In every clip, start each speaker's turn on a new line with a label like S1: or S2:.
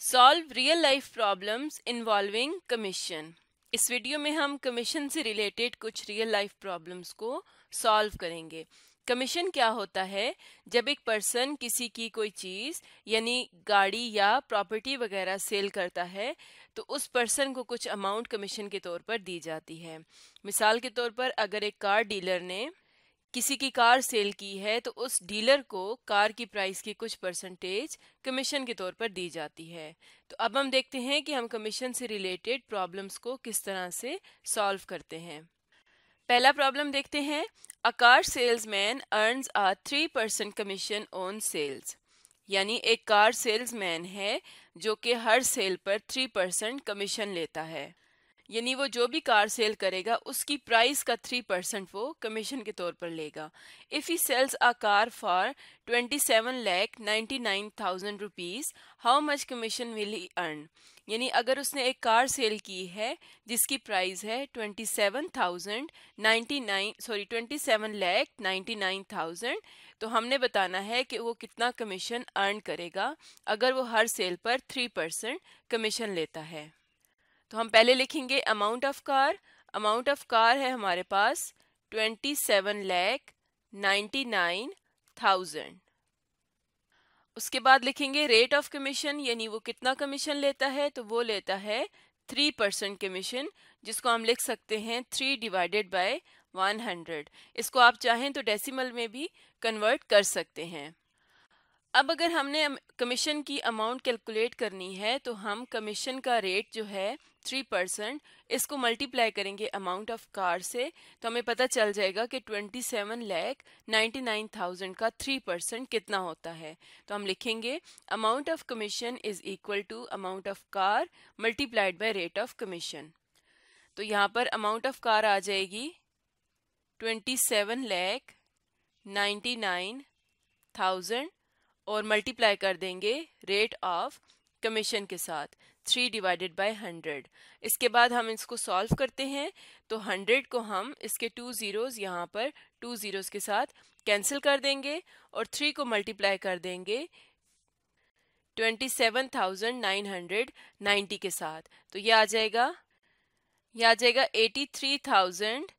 S1: Solve real life problems involving commission इस video में हम कमीशन से रिलेटेड कुछ रियल लाइफ प्रॉब्लम्स को सॉल्व करेंगे। कमीशन क्या होता है? जब एक पर्सन किसी की कोई चीज़, यानी गाड़ी या प्रॉपर्टी वगैरह सेल करता है तो उस पर्सन को कुछ अमाउंट कमीशन के तौर पर दी जाती है। मिसाल के तौर पर अगर एक कार डीलर ने किसी की कार सेल की है तो उस डीलर को कार की प्राइस की कुछ परसेंटेज कमीशन के तौर पर दी जाती है। तो अब हम देखते हैं कि हम कमीशन से रिलेटेड प्रॉब्लम्स को किस तरह से सॉल्व करते हैं। पहला प्रॉब्लम देखते हैं, a car salesman earns a three percent commission on sales. यानी एक कार सेल्समैन है, जो कि हर सेल पर थ्री परसेंट कमीशन लेता है। यानी वो जो भी कार सेल करेगा, उसकी प्राइस का थ्री परसेंट वो कमीशन के तौर पर लेगा। If he sells a car for twenty seven lakh ninety nine thousand rupees how much commission will he earn यानी अगर उसने एक कार सेल की है, जिसकी प्राइस है twenty seven thousand ninety nine sorry twenty seven lakh ninety nine thousand तो हमने बताना है कि वो कितना कमीशन अर्न करेगा, अगर वो हर सेल पर थ्री परसेंट कमीशन लेता है। तो हम पहले लिखेंगे amount of car amount of car है हमारे पास twenty seven lakh ninety nine thousand उसके बाद लिखेंगे रेट ऑफ़ कमीशन यानी वो कितना कमीशन लेता है? तो वो लेता है थ्री परसेंट कमीशन जिसको हम लिख सकते हैं three divided by one hundred इसको आप चाहें तो डेसिमल में भी कन्वर्ट कर सकते हैं। अब अगर हमने कमीशन की अमाउंट कैलकुलेट करनी है तो हम कमीशन का रेट जो है थ्री परसेंट इसको मल्टीप्लाई करेंगे अमाउंट ऑफ़ कार से तो हमें पता चल जाएगा कि twenty seven lakh ninety nine thousand का थ्री परसेंट कितना होता है। तो हम लिखेंगे amount of commission is equal to amount of car multiplied by rate of commission तो यहाँ पर अमाउंट ऑफ़ कार आ जाएगी twenty seven lakh ninety nine thousand और मल्टीप्लाई कर देंगे रेट ऑफ़ कमीशन के साथ। थ्री डिवाइडेड बाय हंड्रेड इसके बाद हम इसको सॉल्व करते हैं तो हंड्रेड को हम इसके टू ज़ीरोज़ यहाँ पर टू ज़ीरोज़ के साथ कैंसिल कर देंगे और थ्री को मल्टीप्लाई कर देंगे twenty seven thousand nine hundred ninety के साथ। तो ये आ जाएगा, ये आ जाएगा eighty three thousand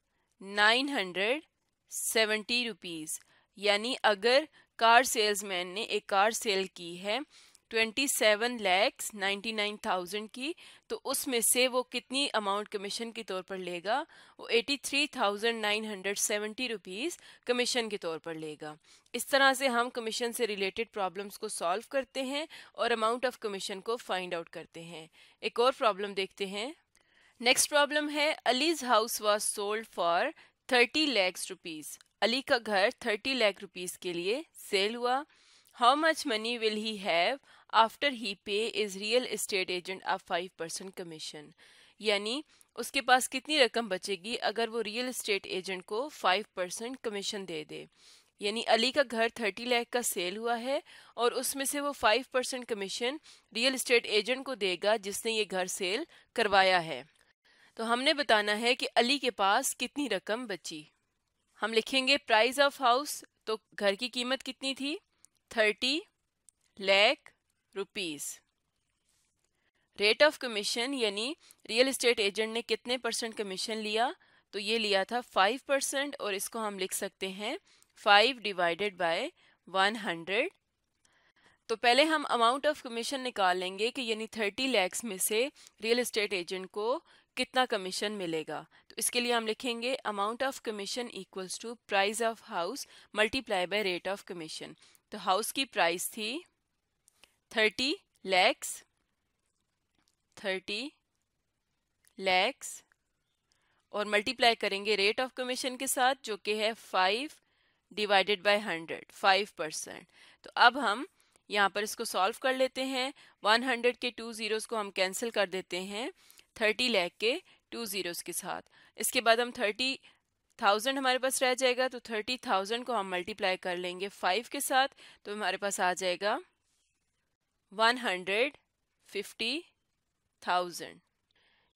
S1: nine hundred seventy rupees यानी अगर कार सेल्समैन ने एक कार सेल की है twenty seven lakhs ninety nine thousand की तो उसमें से वो कितनी अमाउंट कमीशन के तौर पर लेगा? वो eighty three thousand nine hundred seventy rupees commission के तौर पर लेगा। इस तरह से हम कमीशन से रिलेटेड प्रॉब्लम्स को सॉल्व करते हैं और अमाउंट ऑफ़ कमीशन को फाइंड आउट करते हैं। एक और प्रॉब्लम देखते हैं। नेक्स्ट प्रॉब्लम है Ali's house was sold for thirty lakhs rupees Ali का घर थर्टी लाख रुपीज़ के लिए सेल हुआ। How much money will he have after he pays real estate agent of five percent commission यानी उसके पास कितनी रकम बचेगी अगर वो रियल इस्टेट एजेंट को फाइव परसेंट कमीशन दे दे? यानी अली का घर थर्टी लाख का सेल हुआ है और उसमें से वो five percent commission real estate agent को देगा जिसने ये घर सेल करवाया है। तो हमने बताना है कि अली के पास कितनी रकम बची। हम लिखेंगे प्राइस ऑफ़ हाउस तो घर की कीमत कितनी थी? Thirty lakh rupees rate of commission यानी रियल एस्टेट एजेंट ने कितने परसेंट कमीशन लिया? तो ये लिया था फाइव परसेंट और इसको हम लिख सकते हैं five divided by one hundred तो पहले हम अमाउंट ऑफ़ कमीशन निकाल लेंगे कि यानी थर्टी लैक्स में से रियल एस्टेट एजेंट को कितना कमीशन मिलेगा। तो इसके लिए हम लिखेंगे amount of commission equals to price of house multiply by rate of commission तो हाउस की प्राइस थी थर्टी लैक्स थर्टी लैक्स, और मल्टीप्लाई करेंगे रेट ऑफ़ कमीशन के साथ, जो कि है five divided by hundred, five percent. तो अब हम यहाँ पर इसको सॉल्व कर लेते हैं। वन हंड्रेड के टू ज़ीरोज़ को हम कैंसिल कर देते हैं, थर्टी लैख के टू ज़ीरोज़ के साथ। इसके बाद हम थर्टी थाउज़ेंड हमारे पास रह जाएगा तो थर्टी थाउज़ेंड को हम मल्टीप्लाई कर लेंगे फाइव के साथ तो हमारे पास आ जाएगा वन हंड्रेड फिफ्टी थाउज़ेंड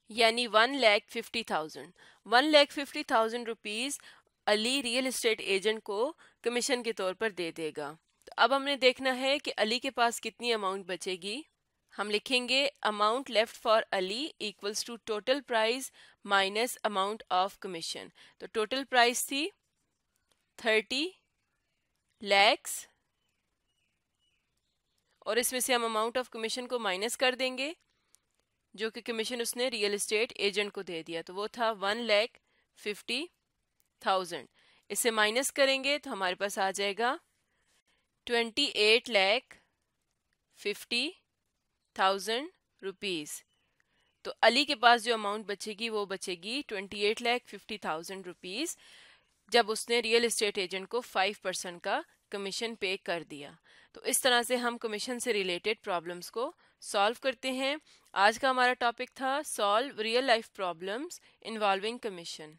S1: यानी one lakh fifty thousand one lakh fifty thousand rupees Ali real estate agent को कमीशन के तौर पर दे देगा। तो अब हमने देखना है कि अली के पास कितनी अमाउंट बचेगी। हम लिखेंगे amount left for Ali equals to total price minus amount of commission तो टोटल प्राइस थी थर्टी लैक्स और इसमें से हम अमाउंट ऑफ़ कमीशन को माइनस कर देंगे, जो कि कमीशन उसने रियल एस्टेट एजेंट को दे दिया। तो वो था वन लैख फिफ्टी थाउज़ेंड इसे माइनस करेंगे तो हमारे पास आ जाएगा twenty eight lakh fifty thousand rupees तो अली के पास जो अमाउंट बचेगी, वो बचेगी twenty eight lakh fifty thousand rupees जब उसने रियल एस्टेट एजेंट को फाइव परसेंट का कमीशन पे कर दिया। तो इस तरह से हम कमीशन से रिलेटेड प्रॉब्लम्स को सॉल्व करते हैं। आज का हमारा टॉपिक था solve real life problems involving commission